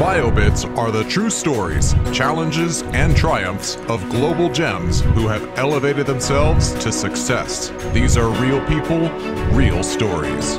BioBitz are the true stories, challenges, and triumphs of global gems who have elevated themselves to success. These are real people, real stories.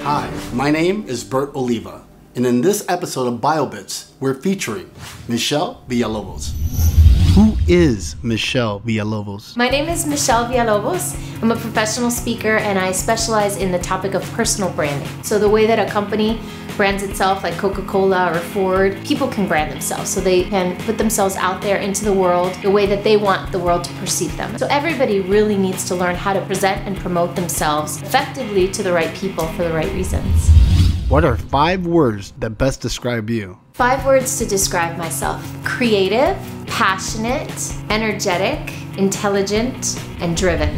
Hi, my name is Bert Oliva, and in this episode of BioBitz, we're featuring Michelle Villalobos. Who is Michelle Villalobos? My name is Michelle Villalobos. I'm a professional speaker and I specialize in the topic of personal branding. So, the way that a company brands itself, like Coca Cola or Ford, people can brand themselves. So, they can put themselves out there into the world the way that they want the world to perceive them. So, everybody really needs to learn how to present and promote themselves effectively to the right people for the right reasons. What are five words that best describe you? Five words to describe myself creative, passionate, energetic, intelligent, and driven.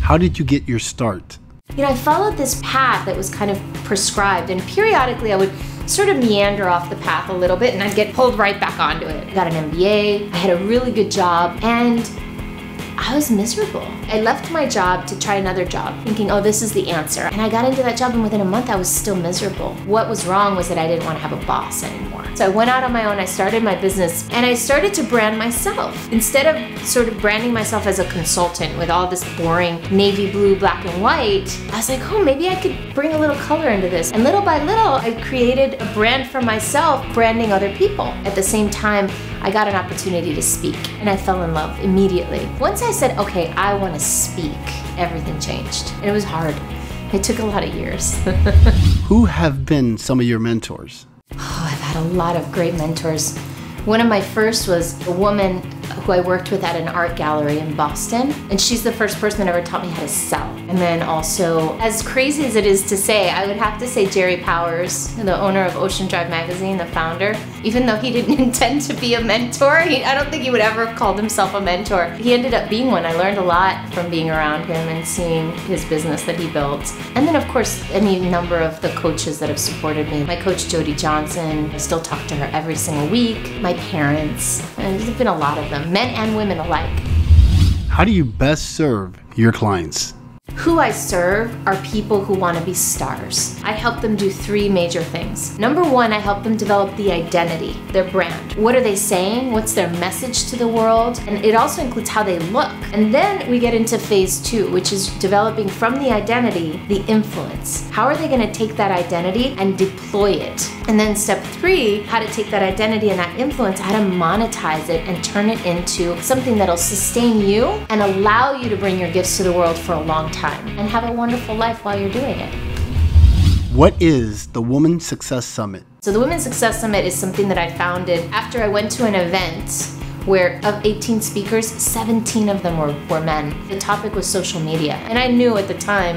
How did you get your start? You know, I followed this path that was kind of prescribed, and periodically I would sort of meander off the path a little bit and I'd get pulled right back onto it. I got an MBA, I had a really good job, and I was miserable. I left my job to try another job, thinking, oh, this is the answer. And I got into that job, and within a month, I was still miserable. What was wrong was that I didn't want to have a boss anymore. So I went out on my own, I started my business, and I started to brand myself. Instead of sort of branding myself as a consultant with all this boring navy blue, black, and white, I was like, oh, maybe I could bring a little color into this. And little by little, I created a brand for myself, branding other people. At the same time, I got an opportunity to speak and I fell in love immediately. Once I said, okay, I want to speak, everything changed. And it was hard. It took a lot of years. Who have been some of your mentors? Had a lot of great mentors. One of my first was a woman who I worked with at an art gallery in Boston, and she's the first person that ever taught me how to sell. And then also, as crazy as it is to say, I would have to say Jerry Powers, the owner of Ocean Drive magazine, the founder. Even though he didn't intend to be a mentor, he, I don't think he would ever have called himself a mentor. He ended up being one. I learned a lot from being around him and seeing his business that he built. And then, of course, any number of the coaches that have supported me. My coach, Jody Johnson, I still talk to her every single week. My parents, and there's been a lot of them, men and women alike. How do you best serve your clients? Who I serve are people who want to be stars. I help them do three major things. Number one, I help them develop the identity, their brand. What are they saying? What's their message to the world? And it also includes how they look. And then we get into phase two, which is developing from the identity the influence. How are they going to take that identity and deploy it? And then step three, how to take that identity and that influence, how to monetize it and turn it into something that'll sustain you and allow you to bring your gifts to the world for a long time time and have a wonderful life while you're doing it. What is the Women Success Summit? So, the Women Success Summit is something that I founded after I went to an event where of 18 speakers, 17 of them were, were men. The topic was social media. And I knew at the time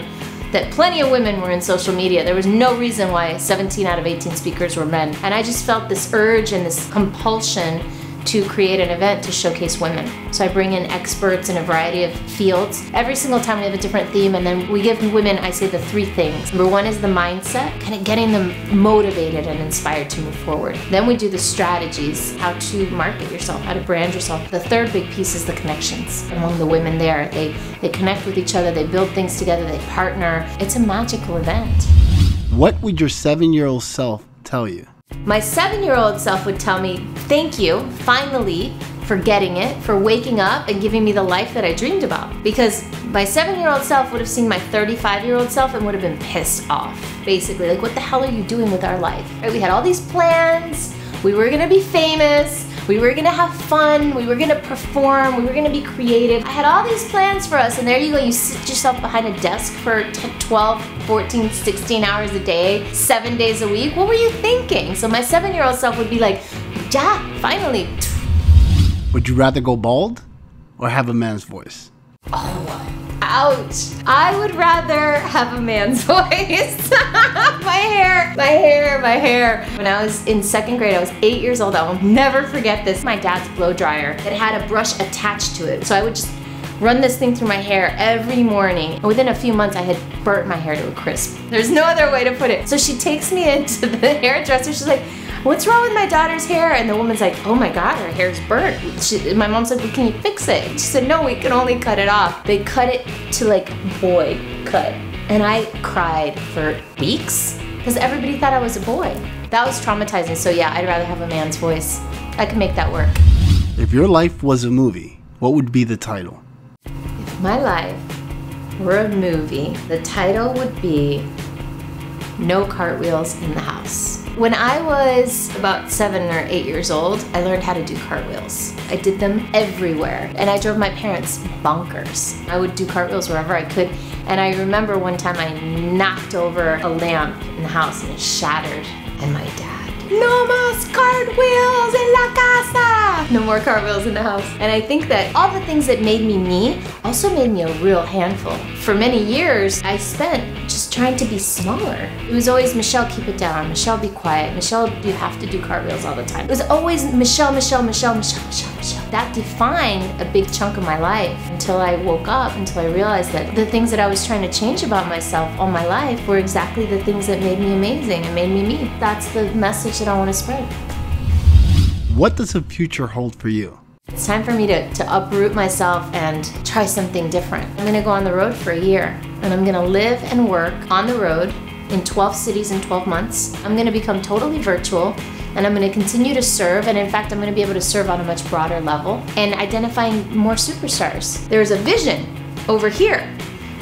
that plenty of women were in social media. There was no reason why 17 out of 18 speakers were men. And I just felt this urge and this compulsion to create an event to showcase women. So I bring in experts in a variety of fields. Every single time we have a different theme, and then we give women, I say, the three things. Number one is the mindset, kind of getting them motivated and inspired to move forward. Then we do the strategies, how to market yourself, how to brand yourself. The third big piece is the connections among the women there. They, they connect with each other, they build things together, they partner. It's a magical event. What would your seven year old self tell you? My seven year old self would tell me, Thank you, finally, for getting it, for waking up and giving me the life that I dreamed about. Because my seven year old self would have seen my 35 year old self and would have been pissed off. Basically, like, what the hell are you doing with our life? Right? We had all these plans, we were gonna be famous, we were gonna have fun, we were gonna perform, we were gonna be creative. I had all these plans for us, and there you go, you sit yourself behind a desk for 12, 14, 16 hours a day, seven days a week. What were you thinking? So my seven year old self would be like, yeah, finally. Would you rather go bald or have a man's voice? Oh, Ouch. I would rather have a man's voice. My hair, my hair. When I was in second grade, I was eight years old. I will never forget this. My dad's blow dryer. It had a brush attached to it. So I would just run this thing through my hair every morning. And within a few months, I had burnt my hair to a crisp. There's no other way to put it. So she takes me into the hairdresser. She's like, what's wrong with my daughter's hair? And the woman's like, oh my God, her hair's burnt. She, my mom said, well, can you fix it? She said, no, we can only cut it off. They cut it to like boy cut. And I cried for weeks because everybody thought I was a boy. That was traumatizing. So yeah, I'd rather have a man's voice. I can make that work. If your life was a movie, what would be the title? If my life were a movie, the title would be No Cartwheels in the House. When I was about seven or eight years old, I learned how to do cartwheels. I did them everywhere, and I drove my parents bonkers. I would do cartwheels wherever I could, and I remember one time I knocked over a lamp in the house and it shattered, and my dad no más cartwheels in la casa. No more cartwheels in the house. And I think that all the things that made me me also made me a real handful. For many years, I spent just trying to be smaller. It was always, Michelle, keep it down. Michelle, be quiet. Michelle, you have to do cartwheels all the time. It was always Michelle, Michelle, Michelle, Michelle, Michelle. That defined a big chunk of my life until I woke up, until I realized that the things that I was trying to change about myself all my life were exactly the things that made me amazing and made me me. That's the message that I want to spread. What does the future hold for you? It's time for me to, to uproot myself and try something different. I'm gonna go on the road for a year and I'm gonna live and work on the road in 12 cities in 12 months. I'm gonna become totally virtual and I'm gonna continue to serve and in fact I'm gonna be able to serve on a much broader level and identifying more superstars. There's a vision over here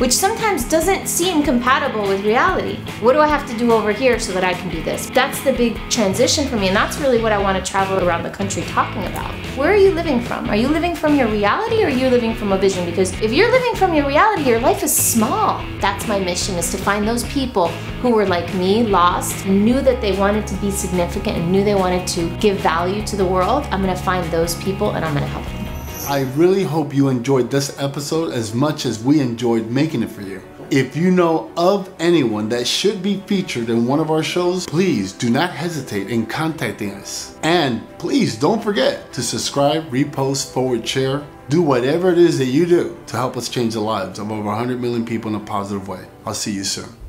which sometimes doesn't seem compatible with reality. What do I have to do over here so that I can do this? That's the big transition for me, and that's really what I want to travel around the country talking about. Where are you living from? Are you living from your reality or are you living from a vision? Because if you're living from your reality, your life is small. That's my mission is to find those people who were like me, lost, knew that they wanted to be significant and knew they wanted to give value to the world. I'm gonna find those people and I'm gonna help them. I really hope you enjoyed this episode as much as we enjoyed making it for you. If you know of anyone that should be featured in one of our shows, please do not hesitate in contacting us. And please don't forget to subscribe, repost, forward, share, do whatever it is that you do to help us change the lives of over 100 million people in a positive way. I'll see you soon.